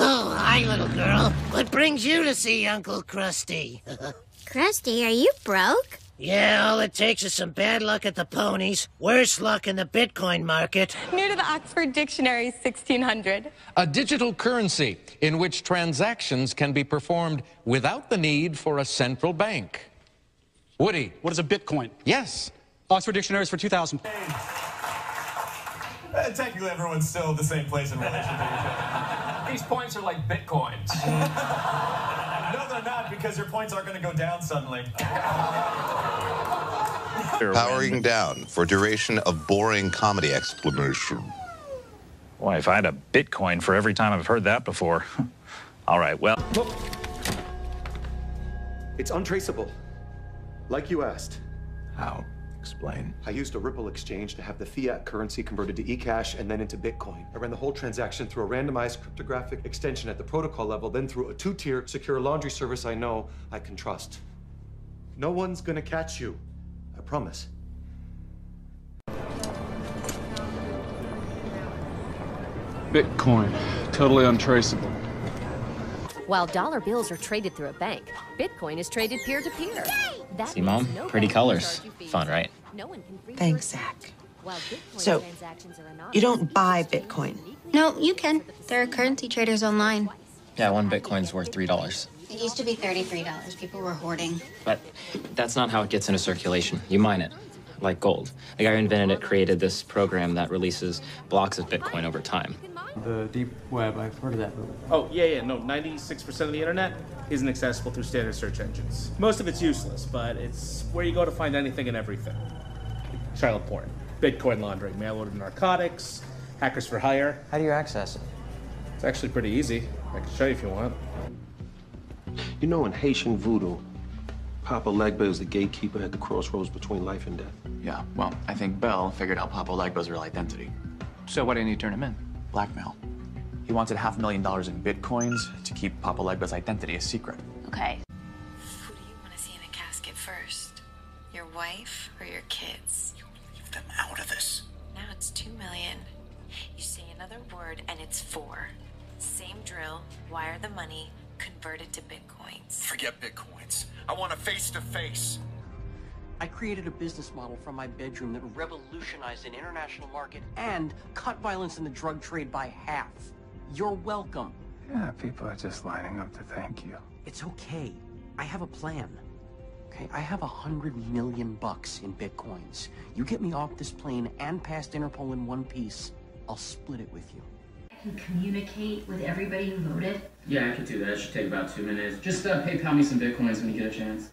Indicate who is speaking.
Speaker 1: Oh, hi, little girl. What brings you to see Uncle Krusty?
Speaker 2: Krusty, are you broke?
Speaker 1: yeah, all it takes is some bad luck at the ponies, worse luck in the Bitcoin market.
Speaker 3: New to the Oxford Dictionary 1600.
Speaker 4: A digital currency in which transactions can be performed without the need for a central bank. Woody.
Speaker 5: What is a Bitcoin?
Speaker 4: Yes.
Speaker 5: Oxford Dictionaries for 2000.
Speaker 6: Uh, technically, everyone's still the same place in relation to each other.
Speaker 7: These points are like bitcoins.
Speaker 6: No, they're not, because your points aren't going to go down suddenly.
Speaker 8: Powering down for duration of boring comedy explanation.
Speaker 9: Why, if I had a Bitcoin for every time I've heard that before. All right, well.
Speaker 10: It's untraceable. Like you asked.
Speaker 8: How? Explain.
Speaker 10: I used a Ripple exchange to have the fiat currency converted to eCash and then into Bitcoin. I ran the whole transaction through a randomized cryptographic extension at the protocol level, then through a two-tier secure laundry service I know I can trust. No one's gonna catch you. I promise.
Speaker 11: Bitcoin, totally untraceable.
Speaker 12: While dollar bills are traded through a bank, Bitcoin is traded peer to peer.
Speaker 13: See, Mom?
Speaker 12: no
Speaker 13: Pretty colors.
Speaker 12: charge you fees.
Speaker 13: Fun, right?
Speaker 12: No one can
Speaker 14: Thanks, Zach.
Speaker 12: accounts. While Bitcoin
Speaker 14: So,
Speaker 12: transactions are anonymous,
Speaker 14: You don't buy Bitcoin.
Speaker 2: No, you can. There are currency traders online.
Speaker 13: Yeah, one Bitcoin's worth $3.
Speaker 2: It used to be $33. People were hoarding.
Speaker 13: But that's not how it gets into circulation. You mine it, like gold. The guy who invented it created this program that releases blocks of Bitcoin over time.
Speaker 15: The deep web, I've heard of that.
Speaker 16: Oh, yeah, yeah, no, 96% of the internet isn't accessible through standard search engines. Most of it's useless, but it's where you go to find anything and everything. Child porn, Bitcoin laundering, mail order narcotics, hackers for hire.
Speaker 13: How do you access it?
Speaker 16: It's actually pretty easy. I can show you if you want.
Speaker 17: You know, in Haitian voodoo, Papa Legba is the gatekeeper at the crossroads between life and death.
Speaker 18: Yeah, well, I think Bell figured out Papa Legba's real identity. So why didn't he turn him in? Blackmail. He wanted half a million dollars in bitcoins to keep Papa Legba's identity a secret.
Speaker 19: Okay. Who do you want to see in a casket first? Your wife or your kids? You leave them out of this. Now it's two million. You say another word and it's four. Same drill, wire the money, convert it to bitcoins.
Speaker 20: Forget bitcoins. I want a face to face.
Speaker 21: I created a business model from my bedroom that revolutionized an international market and cut violence in the drug trade by half. You're welcome.
Speaker 22: Yeah, people are just lining up to thank you.
Speaker 21: It's okay. I have a plan. Okay, I have a hundred million bucks in bitcoins. You get me off this plane and past Interpol in one piece, I'll split it with you.
Speaker 23: Communicate with everybody who voted.
Speaker 24: Yeah, I could do that. It should take about two minutes. Just uh, PayPal me some bitcoins when you get a chance.